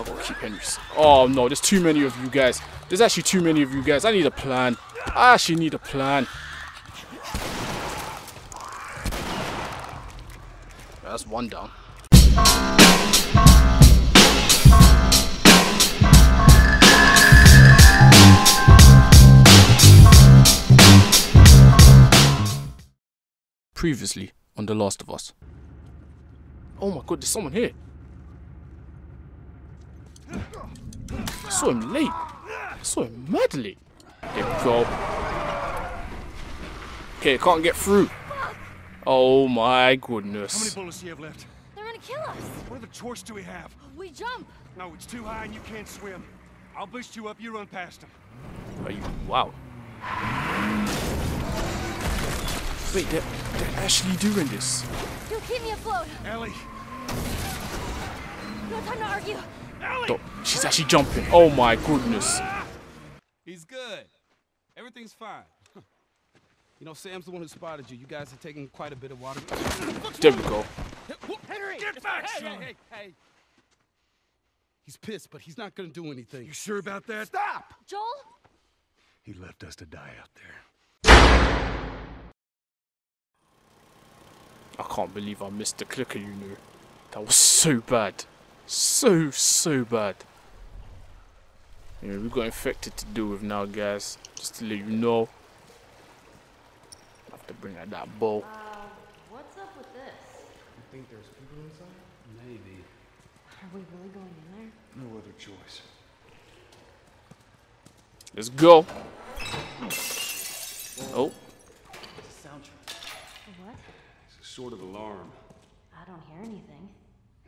I gotta keep Henry's. Oh no, there's too many of you guys. There's actually too many of you guys. I need a plan. I actually need a plan. That's one down. Previously on The Last of Us. Oh my god, there's someone here. I saw him late. I saw him mad. There we go. Okay, can't get through. Oh my goodness. How many bullets do you have left? They're gonna kill us. What other choice do we have? We jump. No, it's too high and you can't swim. I'll boost you up, you run past them. Are you? Wow. Wait, they're, they're actually doing this. You'll keep me afloat. Ellie! No time to argue. Ellie! Don't- She's actually jumping. Oh my goodness. He's good. Everything's fine. You know, Sam's the one who spotted you. You guys are taking quite a bit of water. There we go. Henry! Get back, Hey, son! hey, hey, hey. He's pissed, but he's not gonna do anything. You sure about that? Stop! Joel? He left us to die out there. I can't believe I missed the clicker, you know. That was so bad. So, so bad. Yeah, we've got infected to deal with now, guys. Just to let you know. I have to bring out that bow. Uh, what's up with this? You think there's people inside? Maybe. Are we really going in there? No other choice. Let's go. Oh, It's a soundtrack. What? It's a sort of alarm. I don't hear anything.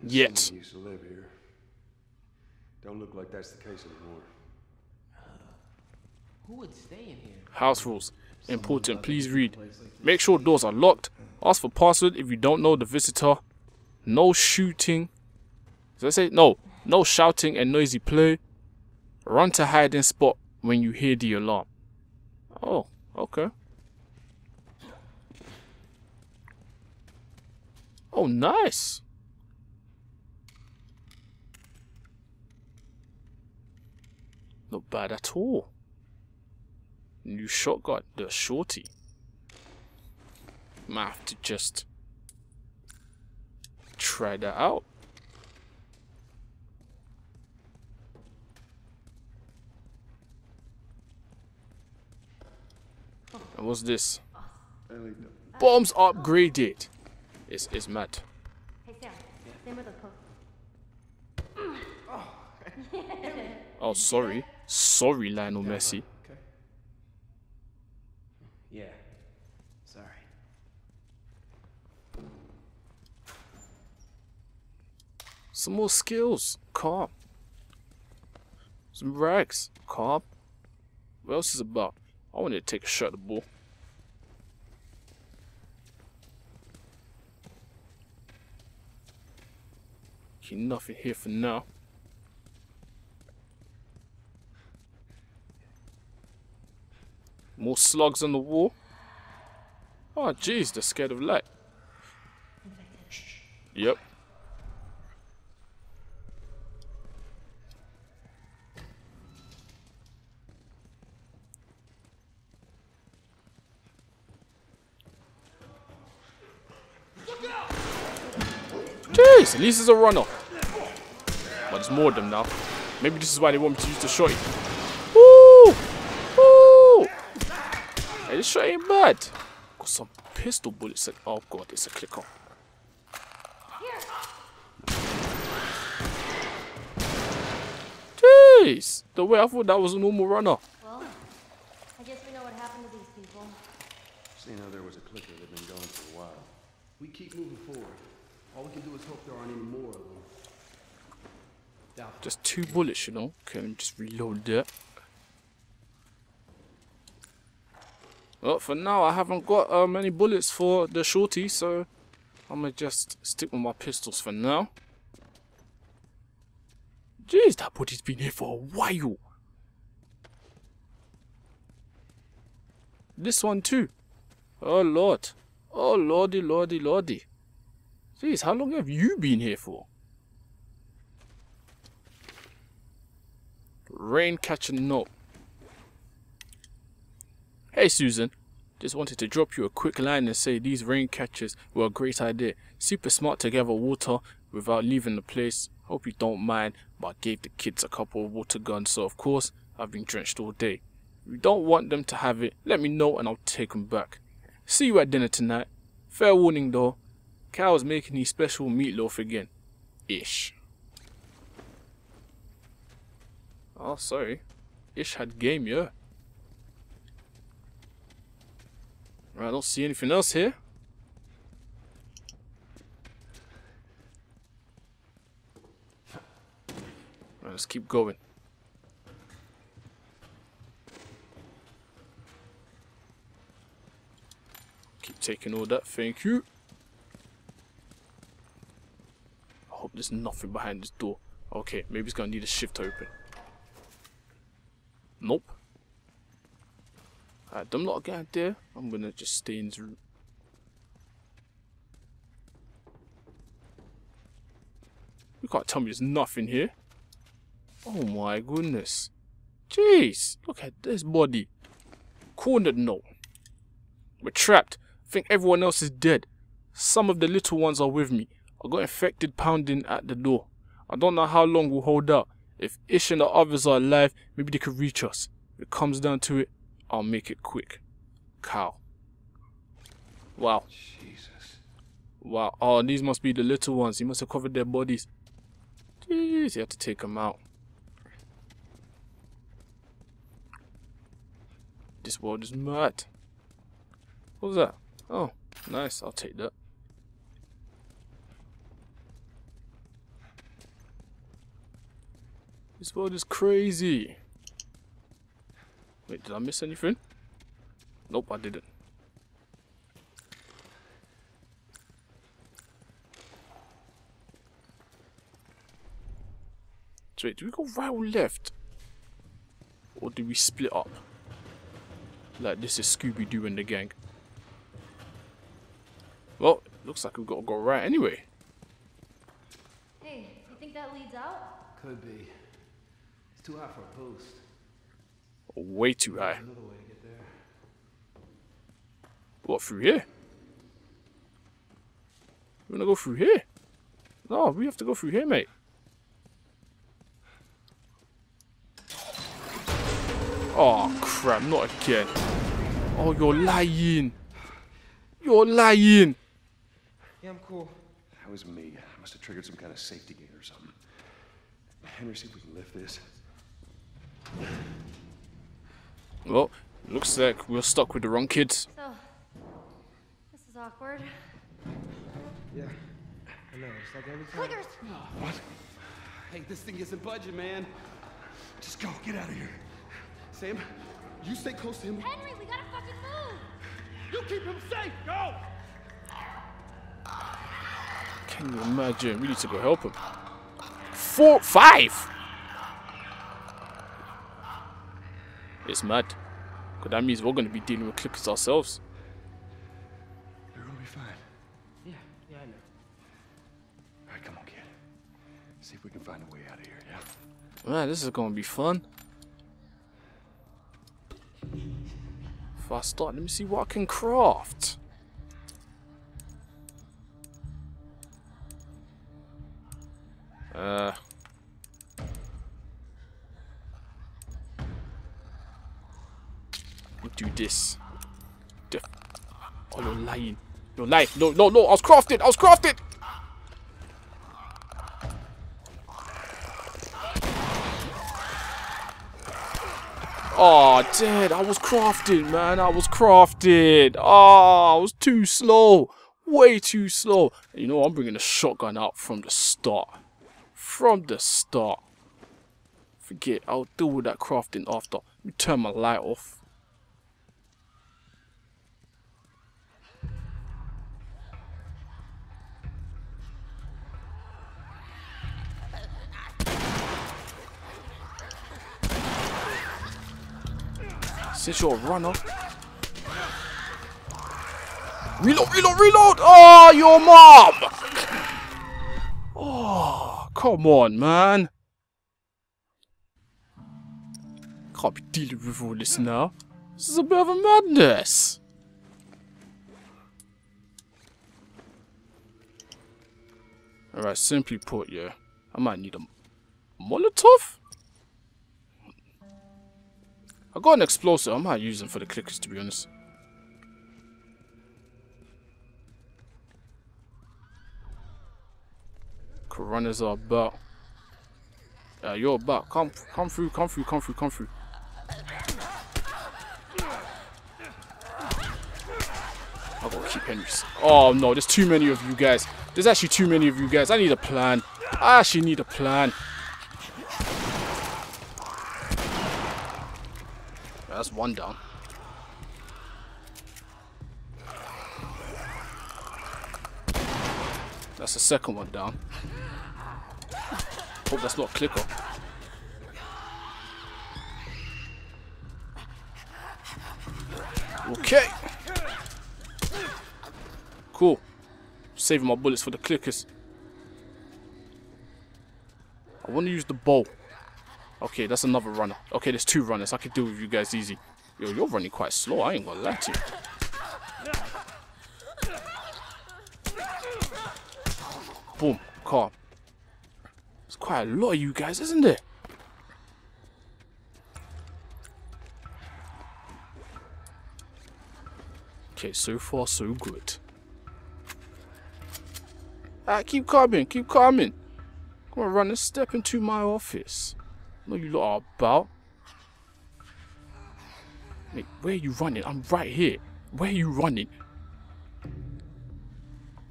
Yet. Someone used to live here. Don't look like that's the case anymore. Uh, who would stay in here? House rules. Important. Please read. Make sure doors are locked. Ask for password if you don't know the visitor. No shooting. Did I say no? No shouting and noisy play. Run to hiding spot when you hear the alarm. Oh, okay. Oh, nice. Not bad at all. New shotgun, the shorty. Might have to just try that out. And what's this? Bombs upgraded. It's it's mad. Hey, Sam. Same with the cook. Oh, sorry, sorry, Lionel Messi. Okay. Yeah. Sorry. Some more skills. Calm. Some rags. Calm. What else is about? I want to take a shot at the ball. Okay, nothing here for now. More slugs on the wall. Oh, jeez, they're scared of light. Yep. Jeez, at least it's a runner. But there's more of them now. Maybe this is why they want me to use the shotty. This shot ain't bad. Got some pistol bullets. At, oh god, it's a clicker. Jeez! The way I thought that was a normal runner. Well, I guess we know what happened to these people. Seeing how there was a clicker that had been going for a while. We keep moving forward. All we can do is hope there aren't any more of them. Doubtful. Just two bullets, you know. Okay, just reload that. Well, for now, I haven't got um, many bullets for the shorty, so I'm going to just stick with my pistols for now. Jeez, that body's been here for a while. This one too. Oh, Lord. Oh, lordy, lordy, lordy. Jeez, how long have you been here for? Rain catching up. Hey Susan, just wanted to drop you a quick line and say these rain catchers were a great idea. Super smart to gather water without leaving the place. Hope you don't mind, but I gave the kids a couple of water guns, so of course I've been drenched all day. If you don't want them to have it, let me know and I'll take them back. See you at dinner tonight. Fair warning though, Cal's making his special meatloaf again. Ish. Oh, sorry. Ish had game, yeah. I don't see anything else here. Right, let's keep going. Keep taking all that, thank you. I hope there's nothing behind this door. Okay, maybe it's gonna need a shift open. Nope. Alright, them lot out there. I'm gonna just stay in this room. You can't tell me there's nothing here. Oh my goodness. Jeez, look at this body. Cornered note. We're trapped. I think everyone else is dead. Some of the little ones are with me. I got infected pounding at the door. I don't know how long we'll hold out. If Ish and the others are alive, maybe they could reach us. If it comes down to it, I'll make it quick. Cal. Wow. Jesus. Wow. Oh, these must be the little ones. He must have covered their bodies. Jeez, you have to take them out. This world is mad. What was that? Oh, nice. I'll take that. This world is crazy. Wait, did I miss anything? Nope, I didn't. So wait, do we go right or left? Or do we split up? Like this is Scooby-Doo and the gang. Well, looks like we've got to go right anyway. Hey, you think that leads out? Could be. It's too high for a post. Way too high. Another way to. What, through here? You wanna go through here? No, we have to go through here, mate. Oh, crap, not again. Oh, you're lying. You're lying. Yeah, I'm cool. That was me. I must have triggered some kind of safety gate or something. Henry, see if we can lift this. Well, looks like we're stuck with the wrong kids. So, this is awkward. Yeah. I know. It's like every time. Clickers! Oh, what? Hey, this thing isn't budging, man. Just go. Get out of here. Sam, you stay close to him. Henry, we gotta fucking move! You keep him safe. Go. Can you imagine? We need to go help him. Four, five. It's mad. Cause that means we're gonna be dealing with clickers ourselves. You're gonna be fine. Yeah, yeah, I know. All right, come on, kid. See if we can find a way out of here, yeah? Man, this is gonna be fun. If I start, let me see what I can craft. Uh. Do this. Oh, you're lying. You're lying. No, no, no. I was crafted. I was crafted. Oh, dead. I was crafted, man. I was crafted. Oh, I was too slow. Way too slow. You know, I'm bringing the shotgun out from the start. From the start. Forget, I'll deal with that crafting after. Let me turn my light off. Since you're a runner. Reload, reload, reload! Oh, your mom! Oh, come on, man. Can't be dealing with all this now. This is a bit of a madness. Alright, simply put, yeah. I might need a Molotov? Got an explosive. I might use them for the clickers, to be honest. Coronas are about. Uh, you're about. Come, come through, come through, come through, come through. I gotta keep Henry. Oh no, there's too many of you guys. There's actually too many of you guys. I need a plan. I actually need a plan. One down. That's the second one down. Hope that's not a clicker. Okay. Cool. Saving my bullets for the clickers. I want to use the bow. Okay, that's another runner. Okay, there's two runners. I can deal with you guys easy. Yo, you're running quite slow. I ain't gonna lie to you. Boom. Calm. There's quite a lot of you guys, isn't there? Okay, so far so good. Ah, keep coming, keep coming. Come on, run a step into my office. No, you lot are about. Mate, where are you running? I'm right here. Where are you running?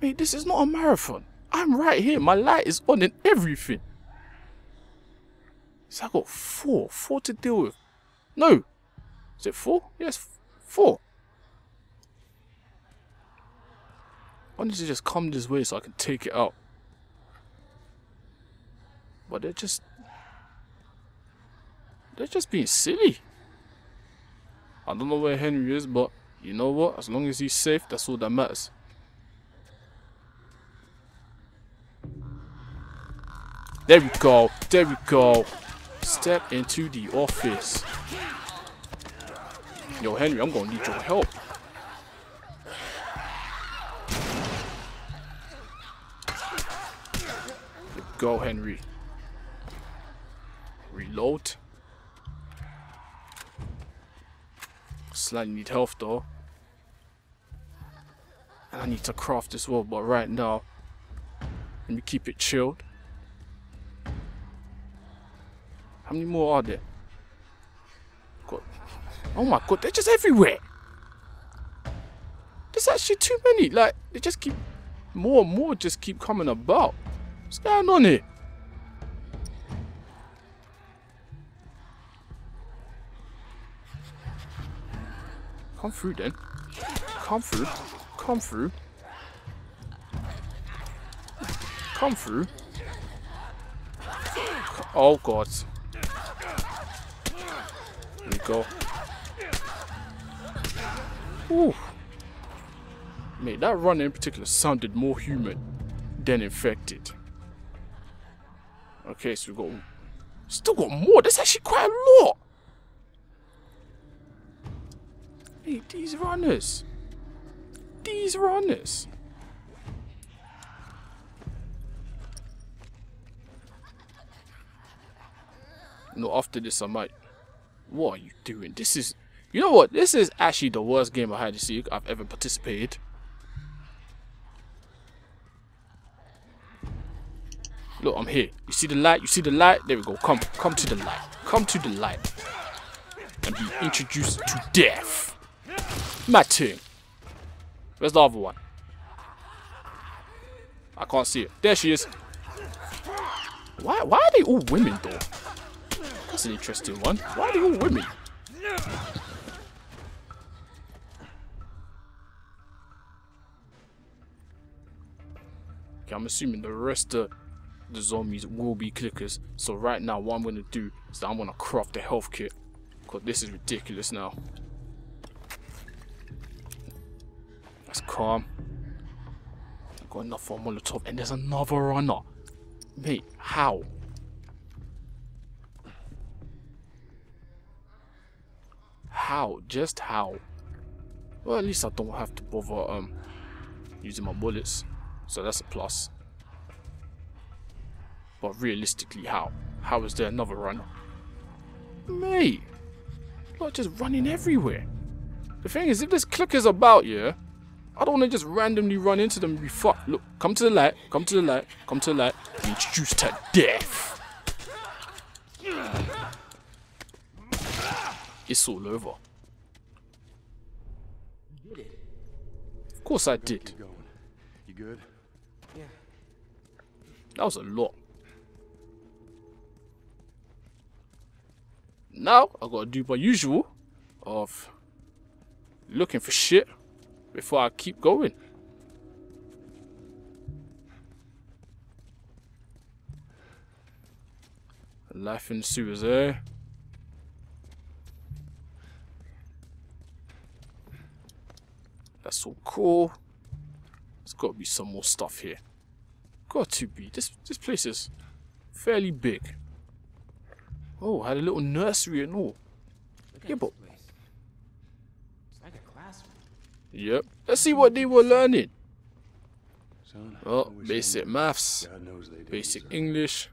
Mate, this is not a marathon. I'm right here. My light is on and everything. So I got four. Four to deal with. No. Is it four? Yes, four. I need to just come this way so I can take it out. But they're just... They're just being silly. I don't know where Henry is, but you know what? As long as he's safe, that's all that matters. There we go. There we go. Step into the office. Yo, Henry, I'm gonna need your help. Go, Henry. Reload. Slightly need health though. And I need to craft as well, but right now, let me keep it chilled. How many more are there? God. Oh my god, they're just everywhere. There's actually too many. Like, they just keep, more and more just keep coming about. What's going on here? Come through then. Come through. Come through. Come through. Oh god. There we go. Ooh. Mate, that run in particular sounded more human than infected. Okay, so we got still got more. That's actually quite a lot. Hey, these runners. These runners. No, after this I might. What are you doing? This is. You know what? This is actually the worst game I had to see I've ever participated. Look, I'm here. You see the light? You see the light? There we go. Come, come to the light. Come to the light. And be introduced to death. My turn. Where's the other one? I can't see it. There she is. Why, why are they all women, though? That's an interesting one. Why are they all women? Okay, I'm assuming the rest of the zombies will be clickers. So right now, what I'm going to do is that I'm going to craft a health kit. Because this is ridiculous now. That's calm. Got enough for a Molotov. And there's another runner. Mate, how? how? Just how? Well, at least I don't have to bother um using my bullets. So that's a plus. But realistically, how? How is there another run? Mate, not just running everywhere. The thing is, if there's clickers about, yeah, I don't want to just randomly run into them and be fucked. Look, come to the light, come to the light, come to the light, be introduced to death. It's all over. Of course I did. You good? Yeah. That was a lot. Now I gotta do my usual of looking for shit before I keep going. Life in sewers, eh? That's so cool. There's gotta be some more stuff here. Got to be. This this place is fairly big. Oh, had a little nursery and all. Look Yeah, but- this place. It's like a classroom. Yep. Let's see what they were learning. Son, Oh, I wish I basic maths, God knows they do. basic. English.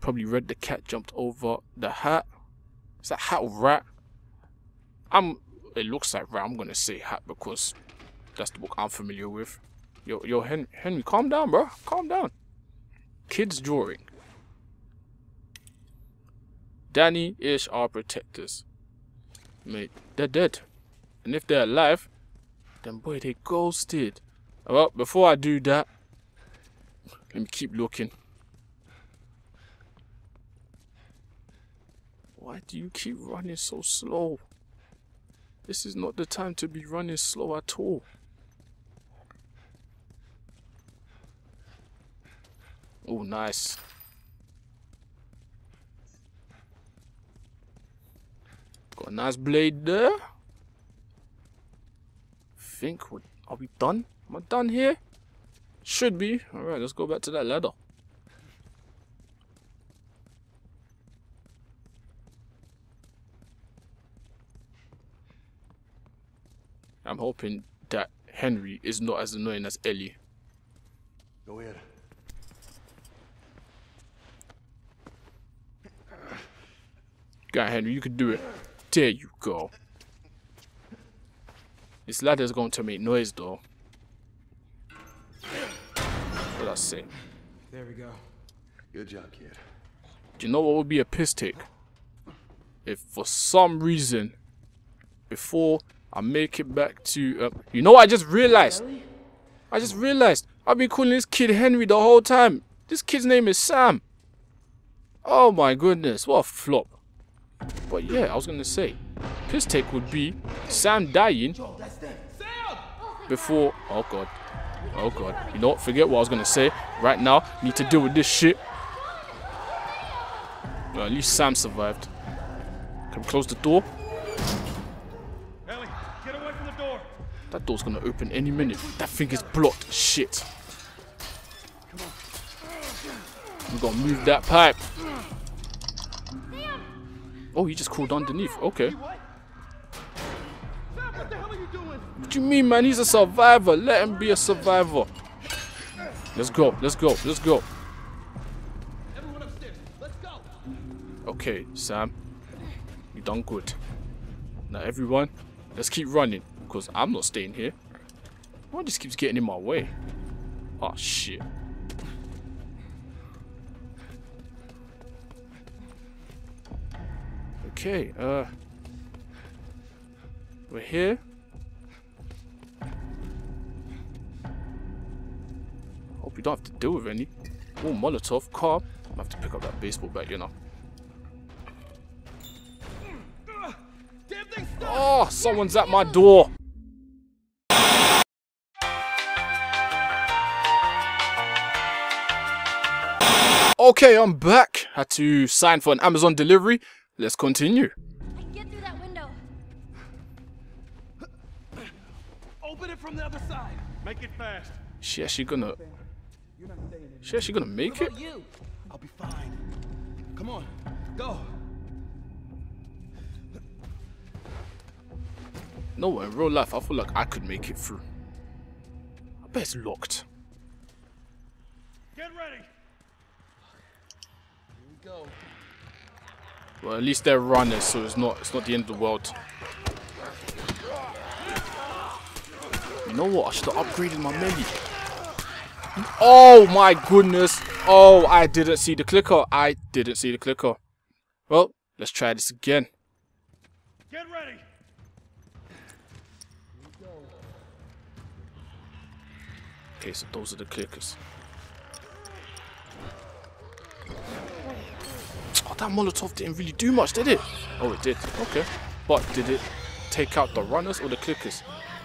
Probably read the cat jumped over the hat. Is that hat or rat? I'm. It looks like rat. I'm gonna say hat because that's the book I'm familiar with. Yo, yo, Henry, Henry, calm down, bro. Calm down. Kids drawing. Danny Ish are protectors. Mate, they're dead. And if they're alive, then boy, they ghosted. Well, before I do that, let me keep looking. Why do you keep running so slow? This is not the time to be running slow at all. Oh, nice. Got a nice blade there. Think we are we done? Am I done here? Should be. Alright, let's go back to that ladder. I'm hoping that Henry is not as annoying as Ellie. Go ahead. On, Henry, you can do it. There you go. This ladder's going to make noise though. What I say? There we go. Good job, kid. Do you know what would be a piss take? If for some reason, before I make it back to, uh, you know, what I just realized. I just realized I've been calling this kid Henry the whole time. This kid's name is Sam. Oh my goodness, what a flop. But yeah, I was gonna say, piss take would be Sam dying before. Oh god, oh god. You know? Forget what I was gonna say. Right now, need to deal with this shit. Well, at least Sam survived. Can we close the door? Ellie, get away from the door. That door's gonna open any minute. That thing is blocked. Shit. We gotta move that pipe. Oh, he just crawled underneath. Okay. What? The hell are you doing? What do you mean, man? He's a survivor. Let him be a survivor. Let's go. Let's go. Let's go. Let's go. Okay, Sam. You done good. Now, everyone, let's keep running. Because I'm not staying here. Why just keeps getting in my way? Oh, shit. Okay, uh... We're here. Hope we don't have to deal with any. Oh, Molotov, car. I have to pick up that baseball bat, you know. Oh, someone's at my door. Okay, I'm back. Had to sign for an Amazon delivery. Let's continue. I can get through that window. Open it from the other side. Make it fast. She actually gonna. She actually gonna make What it? you? I'll be fine. Come on, go. No, in real life, I feel like I could make it through. I bet it's locked. Get ready. Here we go. Well, at least they're runners, so it's not it's not the end of the world. You know what? I should have upgraded my melee. Oh my goodness! Oh, I didn't see the clicker. I didn't see the clicker. Well, let's try this again. Get ready. Okay, so those are the clickers. Oh, that Molotov didn't really do much, did it? Oh, it did. Okay. But did it take out the runners or the clickers?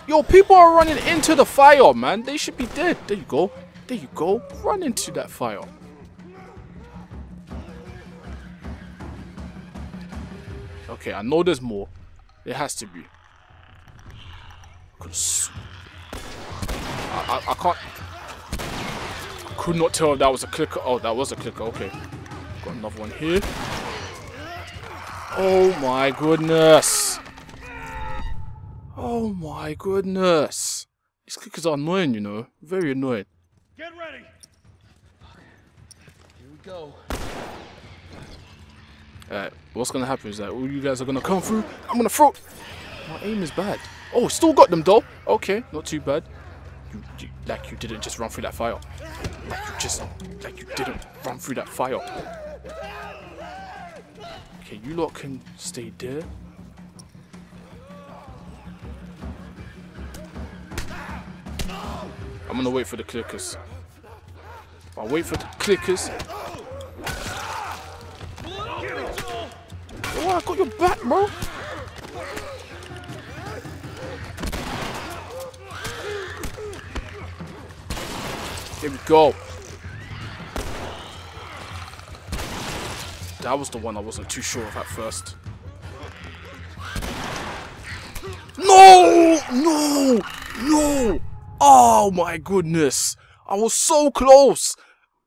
Yo, people are running into the fire, man. They should be dead. There you go. There you go. Run into that fire. Okay, I know there's more. There has to be. I, I, I can't. I could not tell if that was a clicker. Oh, that was a clicker. Okay. Got another one here. Oh my goodness. Oh my goodness. These clickers are annoying, you know. Very annoying. Get ready. Here we go. Alright, what's gonna happen is that all you guys are gonna come through. I'm gonna throw. My aim is bad. Oh, still got them though. Okay, not too bad. You, you, like you didn't just run through that fire. Like you just, like you didn't run through that fire. Okay, you lot can stay there. I'm gonna wait for the clickers. I'll wait for the clickers. Oh, I got your back, bro. Here we go. That was the one I wasn't too sure of at first. No! No! No! Oh my goodness! I was so close!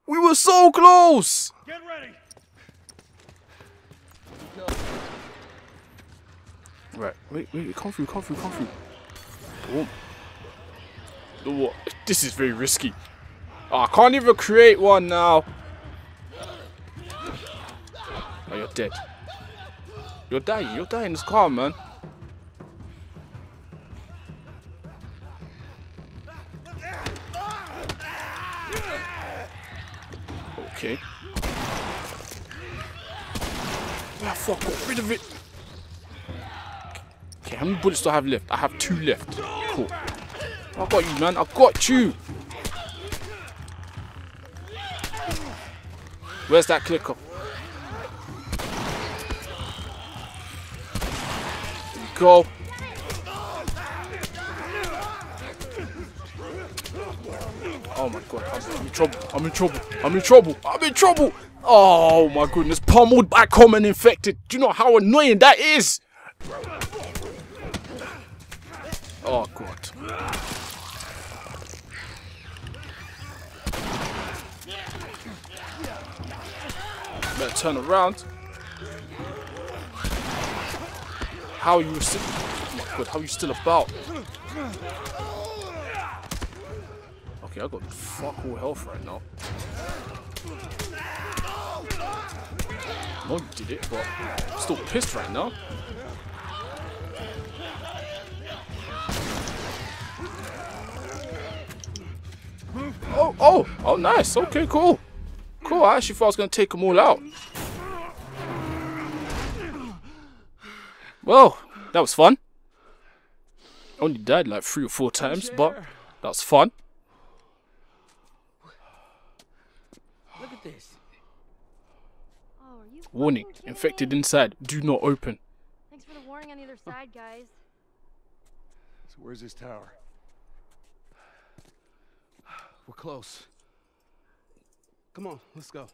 We were so close! Get ready. Right, wait, wait, come through, come through, come through. Boom. What? This is very risky. Oh, I can't even create one now. You're dead. You're dying, you're dying, it's calm, man. Okay. Ah, fuck, got rid of it. Okay, how many bullets do I have left? I have two left. Cool. I got you, man. I got you. Where's that clicker? Go. Oh my god, I'm in trouble. I'm in trouble. I'm in trouble. I'm in trouble. Oh my goodness, pummeled by common infected. Do you know how annoying that is? Oh god. Better turn around. How are you still? Oh my god, how are you still about? Okay, I got fuck all health right now. No, you did it, but I'm still pissed right now. Oh, oh, oh, nice. Okay, cool. Cool. I actually thought I was going to take them all out. Well, that was fun. Only died like three or four times, but that was fun. Look at this. Oh, are you Warning, infected inside. Do not open. Thanks for the warning on either side, guys. So where's this tower? We're close. Come on, let's go.